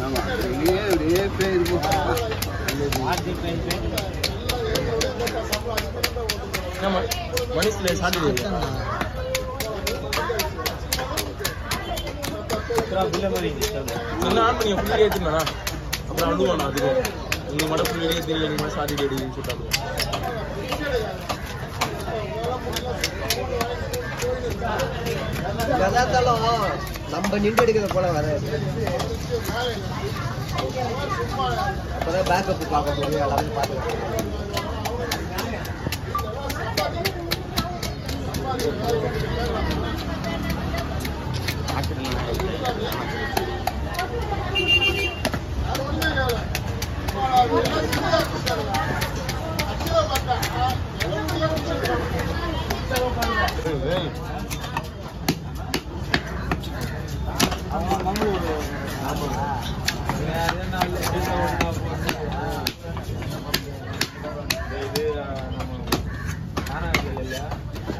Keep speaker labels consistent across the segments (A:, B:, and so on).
A: ஆமா இப்படியே இப்படியே போய்
B: மணிக்குள்ள
C: கதாத்தாலும் நம்ம நின்று எடுக்கிறது போல வராது. அப்பதான் பேக்கப் பார்க்க முடியும் எல்லாமே பார்த்துக்கலாம்.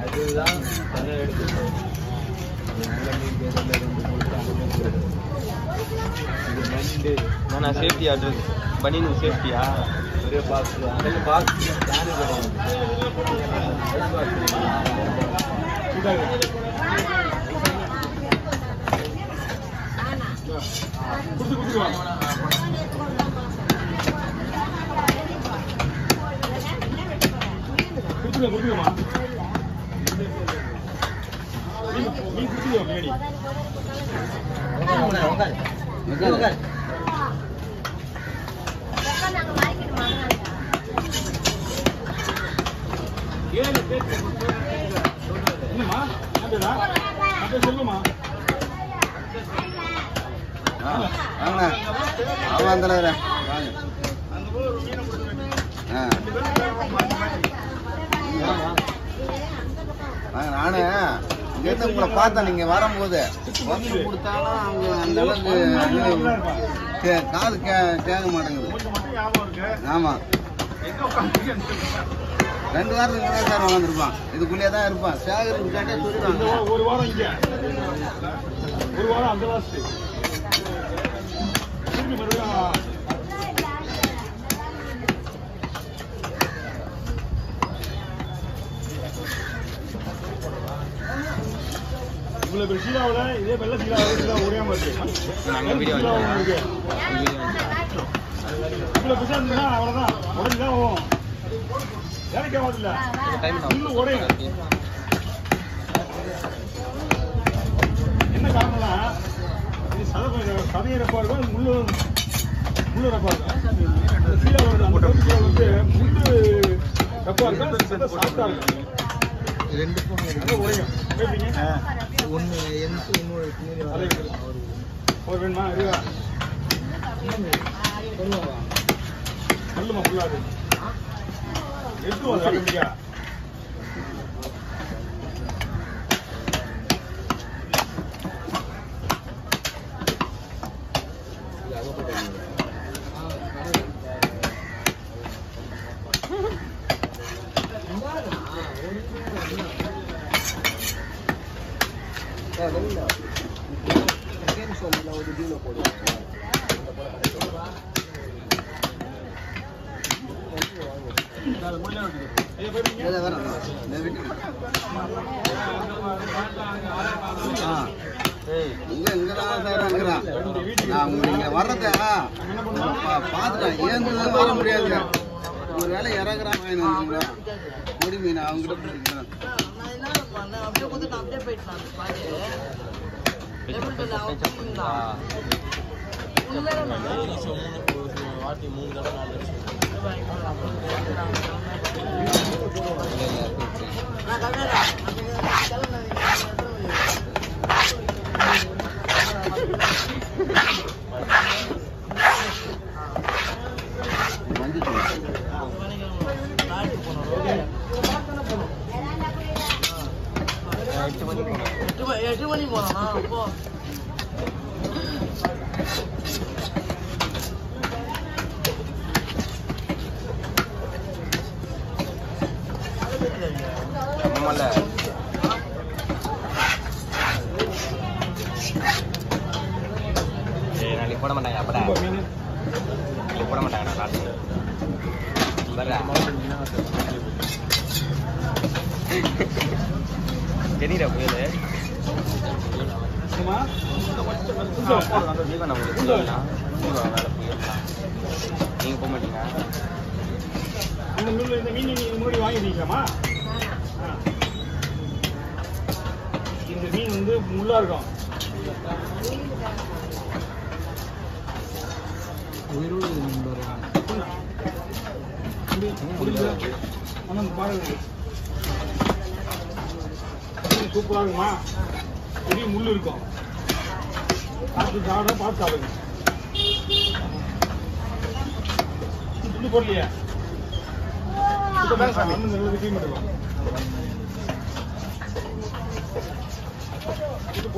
B: அதுதான் தலை எடுத்து நான் சேஃப்டி அட்ரஸ் பண்ணினு சேஃப்டியா ஒரே பாக்ஸ் அதில் பாக்ஸ் ஸ்கேனு
A: வாங்க அவன் அந்த வாங்க ஆ. வாங்க இங்கேருந்து உங்களை பார்த்தேன் நீங்கள் வரும்போது. வந்து கொடுத்தாலும் அவங்க அந்த அளவுக்கு காது கே கேட்க மாட்டேங்குது. ஆமாம் ரெண்டு வாரத்துக்கு முன்னாடி சார் வந்திருப்பான் இதுக்குள்ளேயே தான் இருப்பான். சேகருக்கு கேட்டே சொல்லிடுவாங்க.
D: ஒரு வாரம் ஒரு வாரம் அந்த இவ்வளோ பெரிய சீலாவில் இதே வெள்ள சீலா சீலா இருக்கு. இருந்ததுன்னா அவ்வளவுதான் உடஞ்சுதான் ஆகும் வேலைக்கு ஆகாதுல்ல இன்னும் உடையும் என்ன காரணம்னா இது சதை சதையிறப்பா இருக்கும் அது முள்ளு இந்த சீலா வந்து அந்த முள்ளு
C: ரெண்டு ஃபோன்
D: அது உடையும் கேட்டீங்க
C: ஒன்று எனக்கு இன்னொரு
D: இருக்கு. ஒரு வேணுமா? இருக்கா நல்லுமா ஃபுல்லாது எடுத்து வந்து ஆட்டோமேட்டிக்கா
C: ஒரு டியூல போடுவாங்க
A: இதை வேணாம். இதை விட்டு. ஆ. இங்க நான் உங்க வர்றத முடியாது ஒரு வேலை இறங்குறான் வந்துருங்களா? பொடி மீன் அவங்ககிட்ட பிடிக்கிறேன்
B: வாட்டி மூணு தடவை நாலு லட்சம்
A: யாரும்
E: போட மாட்டாங்க அப்படா போட
B: மாட்டாங்க லாஸ்ட் தெரியல புயல். நீங்க போக மாட்டீங்க.
D: இந்த மீன் நீங்க முன்னாடி வாங்கிட்டீங்களாமா இந்த மீன் வந்து முள்ளா இருக்கும். புரியுதா? ஆனா இந்த இருக்குமா பெரிய முள் இருக்கும் பார்த்து சாப்பிட பார்த்து சாப்பிடுங்க புள்ளி போடலையா நல்லது டீம் எடுக்கலாம் இது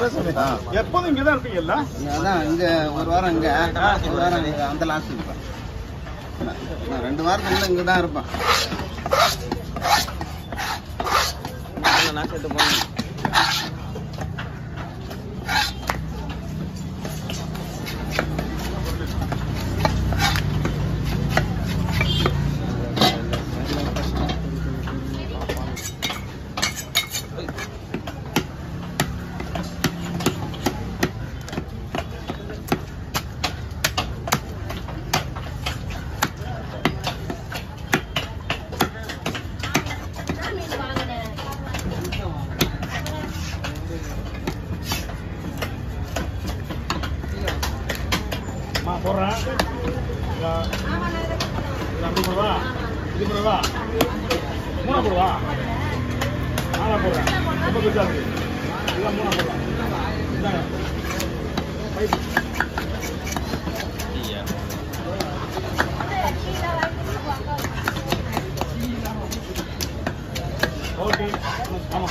D: எப்போதும் இங்கதான் இருப்பீங்கல்ல?
A: இங்க அதான் இங்க ஒரு வாரம் இங்க ஒரு வாரம் இங்க அந்த லாஸ்ட் இருப்பேன் நான் ரெண்டு வாரத்துக்குள்ள இங்க தான் இருப்பேன்.
B: நான் சேர்த்து போனேன்.
D: நான் போடுறேன் இதா. இது அப்படி போடுவா இது போடுவா மூணா போடுவா நாலா போடுறேன் ரொம்ப பெருசா இருக்கு இதெல்லாம் மூணா போடுறேன் இந்தாங்க பைப். ஓகே ஆமா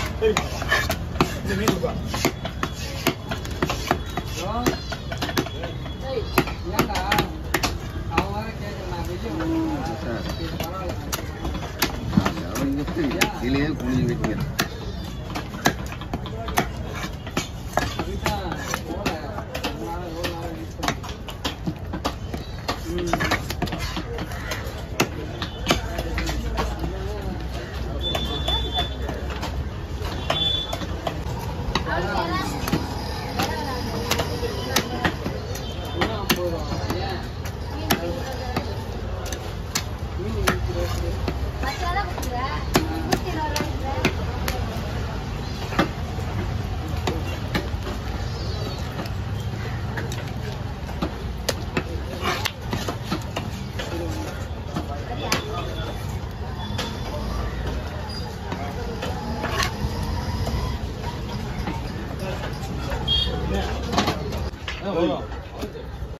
D: சரி இந்த மீன் இருக்கா
A: சார் அவங்க கீழே குனிஞ்சு வைக்கங்க